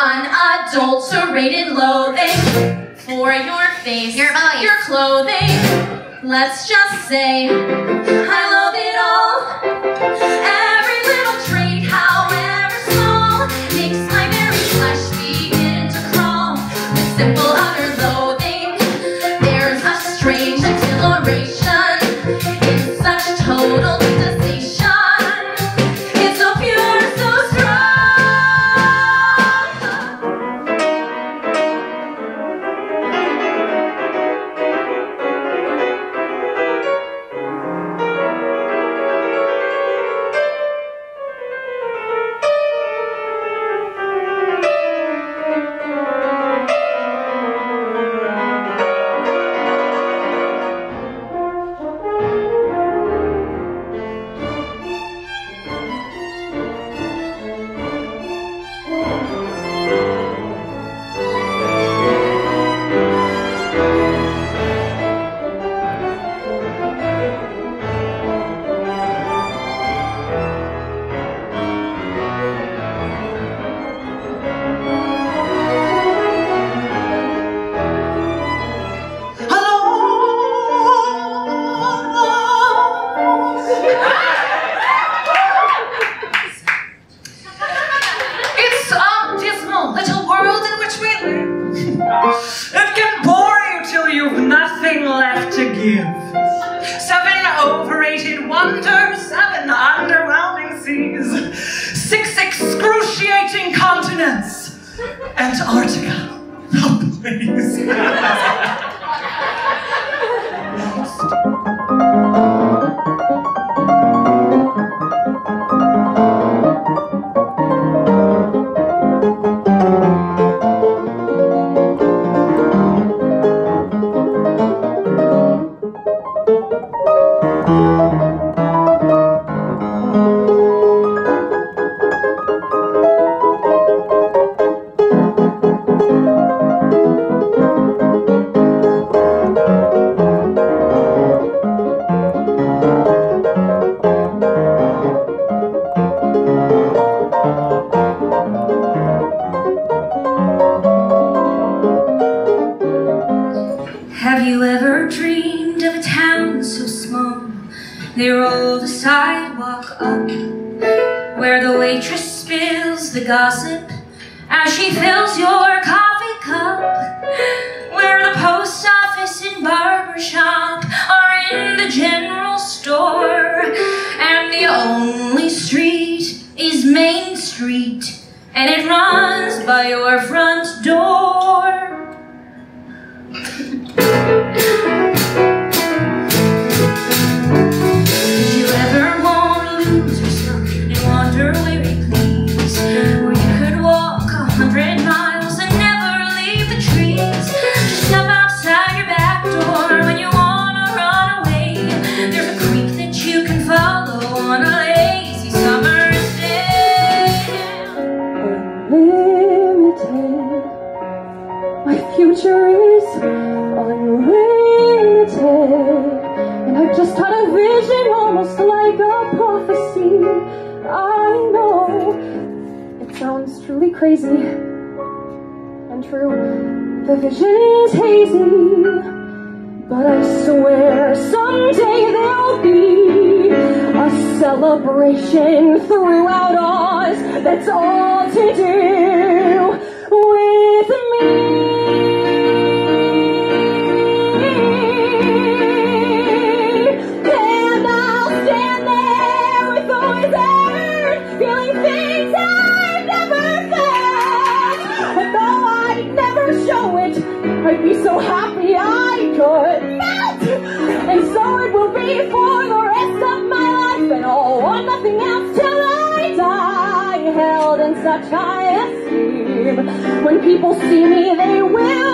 unadulterated loathing for your face, your voice, your clothing. Let's just say I loathe it all. Nothing left to give. Seven overrated wonders, seven underwhelming seas, six excruciating continents, Antarctica. Oh, please. They roll the sidewalk up, where the waitress spills the gossip as she fills your coffee cup, where the post office and barber shop are in the general store, and the only street is Main Street, and it runs by your front future is unlimited. And I've just had a vision almost like a prophecy. I know it sounds truly crazy and true. The vision's hazy. But I swear someday there'll be a celebration throughout Oz that's all to do with me. I've never. And though I'd never show it, I'd be so happy I could. And so it will be for the rest of my life, and all or nothing else till I die. Held in such high esteem. When people see me, they will